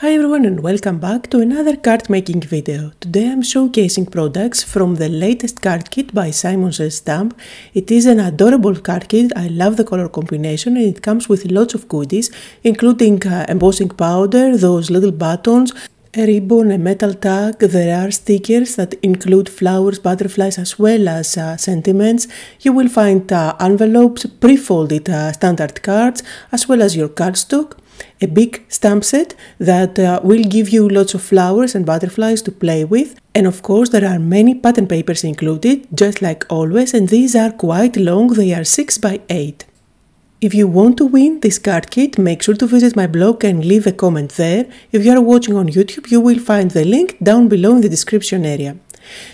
Hi everyone and welcome back to another card making video. Today I'm showcasing products from the latest card kit by Simon Says Stamp. It is an adorable card kit, I love the color combination and it comes with lots of goodies including uh, embossing powder, those little buttons, a ribbon, a metal tag, there are stickers that include flowers, butterflies as well as uh, sentiments. You will find uh, envelopes, pre-folded uh, standard cards as well as your cardstock a big stamp set that uh, will give you lots of flowers and butterflies to play with. And of course, there are many pattern papers included, just like always, and these are quite long, they are 6 by 8. If you want to win this card kit, make sure to visit my blog and leave a comment there. If you are watching on YouTube, you will find the link down below in the description area.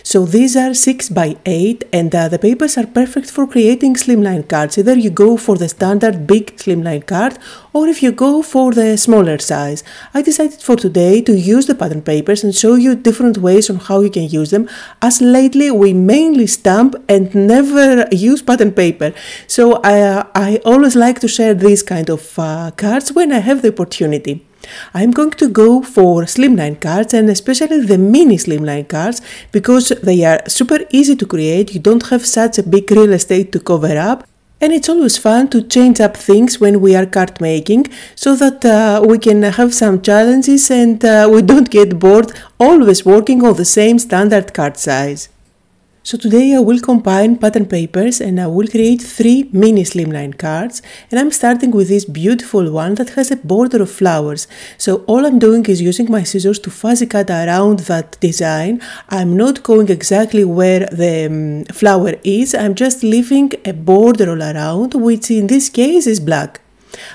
So these are 6 by 8 and uh, the papers are perfect for creating slimline cards. Either you go for the standard big slimline card or if you go for the smaller size. I decided for today to use the pattern papers and show you different ways on how you can use them as lately we mainly stamp and never use pattern paper. So I, uh, I always like to share these kind of uh, cards when I have the opportunity. I'm going to go for slimline cards and especially the mini slimline cards because they are super easy to create, you don't have such a big real estate to cover up and it's always fun to change up things when we are card making so that uh, we can have some challenges and uh, we don't get bored always working on the same standard card size. So today I will combine pattern papers and I will create three mini slimline cards and I'm starting with this beautiful one that has a border of flowers. So all I'm doing is using my scissors to fuzzy cut around that design. I'm not going exactly where the um, flower is, I'm just leaving a border all around which in this case is black.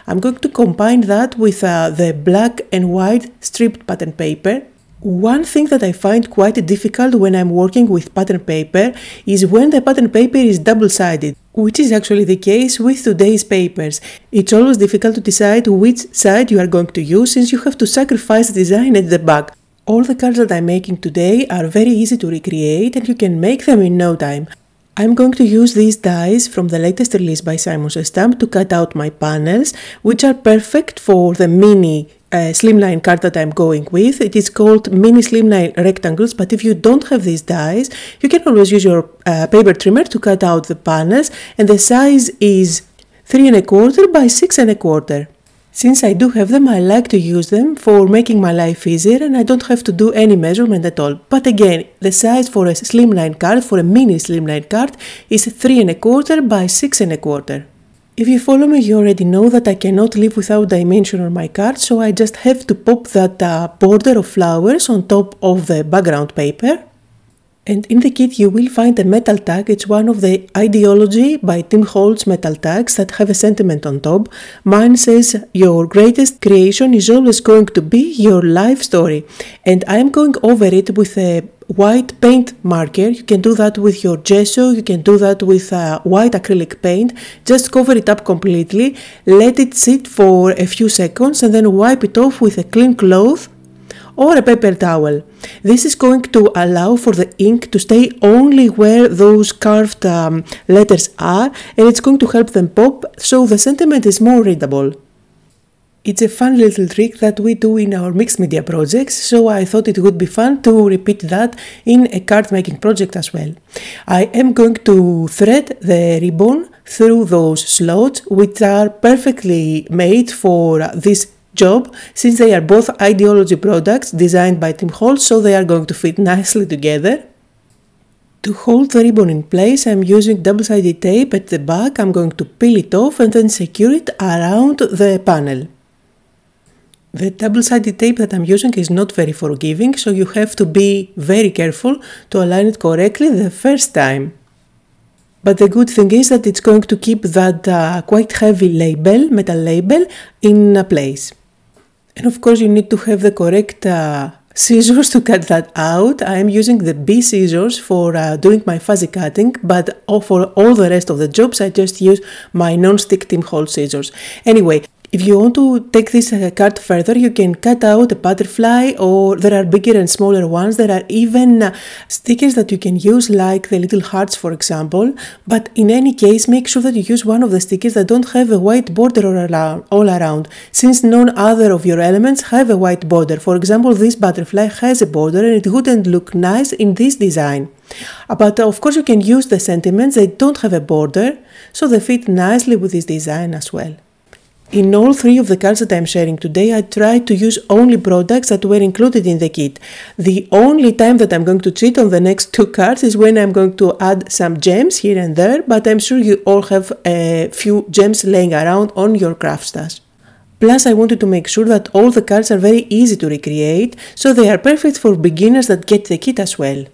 I'm going to combine that with uh, the black and white stripped pattern paper one thing that I find quite difficult when I'm working with pattern paper is when the pattern paper is double-sided, which is actually the case with today's papers. It's always difficult to decide which side you are going to use since you have to sacrifice the design at the back. All the cards that I'm making today are very easy to recreate and you can make them in no time. I'm going to use these dies from the latest release by Simon Stamp to cut out my panels, which are perfect for the mini uh, slimline card that I'm going with. It is called mini slimline rectangles, but if you don't have these dies, you can always use your uh, paper trimmer to cut out the panels and the size is 3 and a quarter by 6 and a quarter. Since I do have them, I like to use them for making my life easier and I don't have to do any measurement at all. But again, the size for a slimline card, for a mini slimline card, is 3 and a quarter by 6 and a quarter. If you follow me, you already know that I cannot live without dimension on my card, so I just have to pop that uh, border of flowers on top of the background paper. And in the kit you will find a metal tag, it's one of the Idea-ology by Tim Holtz metal tags that have a sentiment on top. Mine says, your greatest creation is always going to be your life story. And I'm going over it with a white paint marker. You can do that with your gesso, you can do that with uh, white acrylic paint. Just cover it up completely, let it sit for a few seconds and then wipe it off with a clean cloth or a paper towel. This is going to allow for the ink to stay only where those carved um, letters are and it's going to help them pop so the sentiment is more readable. It's a fun little trick that we do in our mixed media projects, so I thought it would be fun to repeat that in a card making project as well. I am going to thread the ribbon through those slots, which are perfectly made for this job since they are both Idea-ology products designed by Tim Holtz, so they are going to fit nicely together. To hold the ribbon in place I'm using double-sided tape at the back, I'm going to peel it off and then secure it around the panel. The double-sided tape that I'm using is not very forgiving, so you have to be very careful to align it correctly the first time. But the good thing is that it's going to keep that uh, quite heavy label, metal label, in place. And of course you need to have the correct uh, scissors to cut that out. I am using the B scissors for uh, doing my fuzzy cutting, but for all the rest of the jobs I just use my non-stick Tim Holtz scissors. Anyway, If you want to take this uh, card further, you can cut out a butterfly or there are bigger and smaller ones. There are even uh, stickers that you can use like the little hearts for example. But in any case, make sure that you use one of the stickers that don't have a white border all around since none other of your elements have a white border. For example, this butterfly has a border and it wouldn't look nice in this design. But of course you can use the sentiments, they don't have a border, so they fit nicely with this design as well. In all three of the cards that I'm sharing today, I tried to use only products that were included in the kit. The only time that I'm going to cheat on the next two cards is when I'm going to add some gems here and there, but I'm sure you all have a few gems laying around on your craft stash. Plus I wanted to make sure that all the cards are very easy to recreate, so they are perfect for beginners that get the kit as well.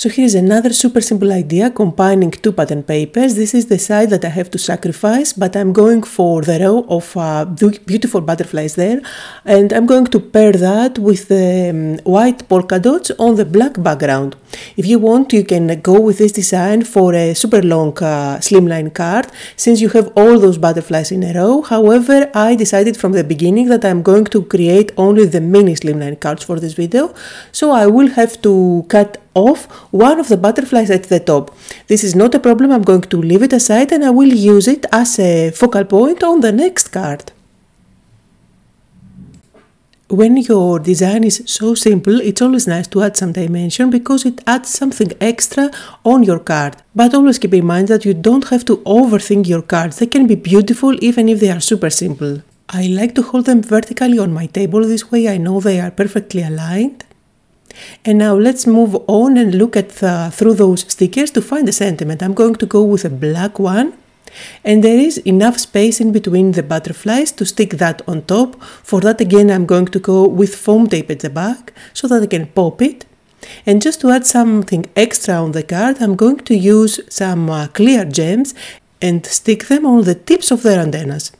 So here is another super simple idea combining two pattern papers. This is the side that I have to sacrifice, but I'm going for the row of uh, beautiful butterflies there. And I'm going to pair that with the um, white polka dots on the black background. If you want, you can go with this design for a super long uh, slimline card, since you have all those butterflies in a row. However, I decided from the beginning that I'm going to create only the mini slimline cards for this video, so I will have to cut off one of the butterflies at the top. This is not a problem, I'm going to leave it aside and I will use it as a focal point on the next card. When your design is so simple, it's always nice to add some dimension because it adds something extra on your card. But always keep in mind that you don't have to overthink your cards. They can be beautiful even if they are super simple. I like to hold them vertically on my table, this way I know they are perfectly aligned. And now let's move on and look at the, through those stickers to find the sentiment. I'm going to go with a black one. And there is enough space in between the butterflies to stick that on top. For that again I'm going to go with foam tape at the back so that I can pop it. And just to add something extra on the card I'm going to use some uh, clear gems and stick them on the tips of their antennas.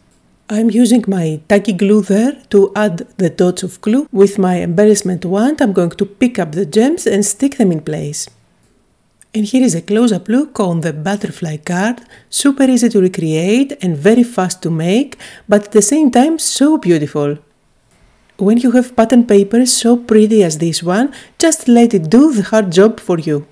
I'm using my tacky glue there to add the dots of glue. With my embarrassment wand I'm going to pick up the gems and stick them in place. And here is a close-up look on the butterfly card, super easy to recreate and very fast to make, but at the same time so beautiful. When you have pattern paper so pretty as this one, just let it do the hard job for you.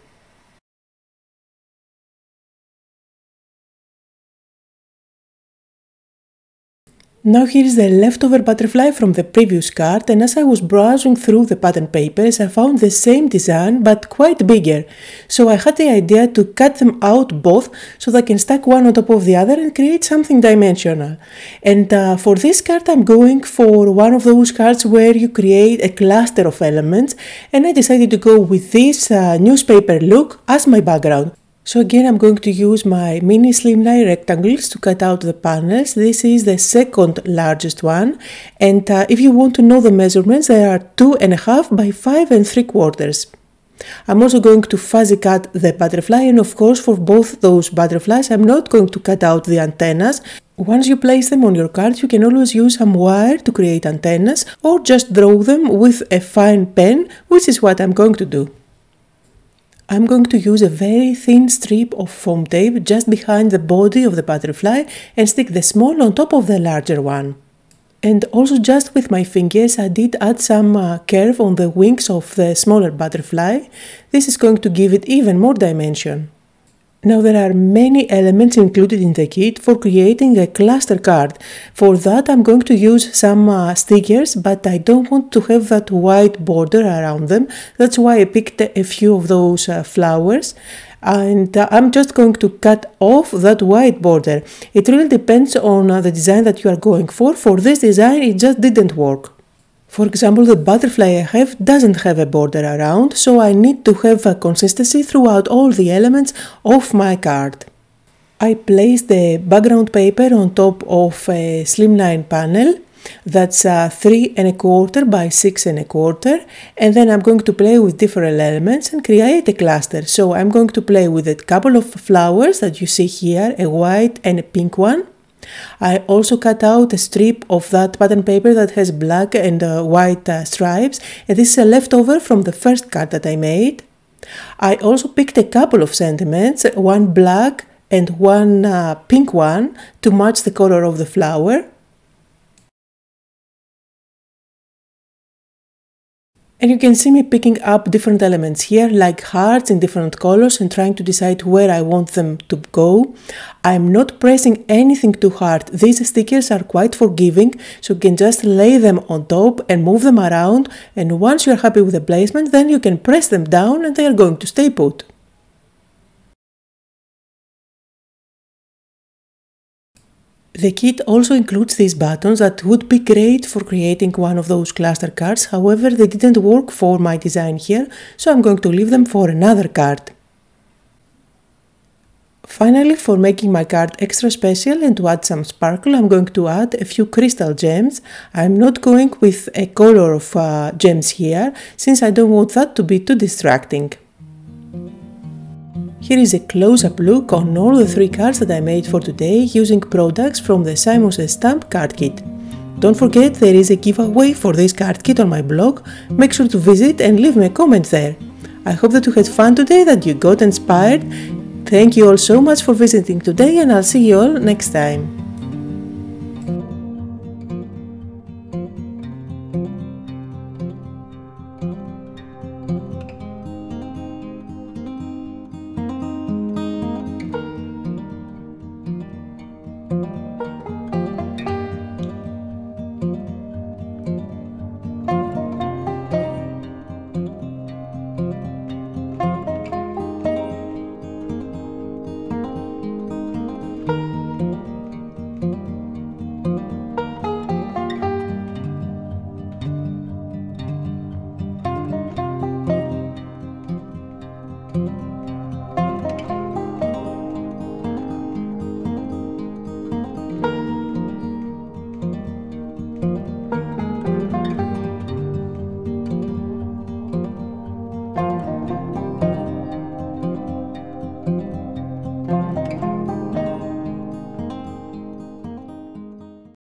Now here is the leftover butterfly from the previous card and as I was browsing through the pattern papers I found the same design but quite bigger. So I had the idea to cut them out both so that I can stack one on top of the other and create something dimensional. And uh, for this card I'm going for one of those cards where you create a cluster of elements and I decided to go with this uh, newspaper look as my background. So again I'm going to use my mini slimline rectangles to cut out the panels. This is the second largest one and uh, if you want to know the measurements they are two and a half by five and three quarters. I'm also going to fuzzy cut the butterfly and of course for both those butterflies I'm not going to cut out the antennas. Once you place them on your card you can always use some wire to create antennas or just draw them with a fine pen which is what I'm going to do. I'm going to use a very thin strip of foam tape just behind the body of the butterfly and stick the small on top of the larger one. And also just with my fingers I did add some uh, curve on the wings of the smaller butterfly. This is going to give it even more dimension. Now there are many elements included in the kit for creating a cluster card. For that I'm going to use some uh, stickers but I don't want to have that white border around them. That's why I picked a few of those uh, flowers and uh, I'm just going to cut off that white border. It really depends on uh, the design that you are going for. For this design it just didn't work. For example, the butterfly I have doesn't have a border around, so I need to have a consistency throughout all the elements of my card. I place the background paper on top of a slimline panel that's uh, 3 and a quarter by 6 and a quarter and then I'm going to play with different elements and create a cluster. So I'm going to play with a couple of flowers that you see here, a white and a pink one. I also cut out a strip of that pattern paper that has black and uh, white uh, stripes and this is a leftover from the first card that I made. I also picked a couple of sentiments, one black and one uh, pink one to match the color of the flower. And you can see me picking up different elements here, like hearts in different colors and trying to decide where I want them to go. I'm not pressing anything too hard. These stickers are quite forgiving, so you can just lay them on top and move them around. And once you're happy with the placement, then you can press them down and they are going to stay put. The kit also includes these buttons that would be great for creating one of those cluster cards, however they didn't work for my design here, so I'm going to leave them for another card. Finally, for making my card extra special and to add some sparkle, I'm going to add a few crystal gems. I'm not going with a color of uh, gems here, since I don't want that to be too distracting. Here is a close-up look on all the three cards that I made for today using products from the Simon Says Stamp card kit. Don't forget there is a giveaway for this card kit on my blog, make sure to visit and leave me a comment there. I hope that you had fun today, that you got inspired. Thank you all so much for visiting today and I'll see you all next time.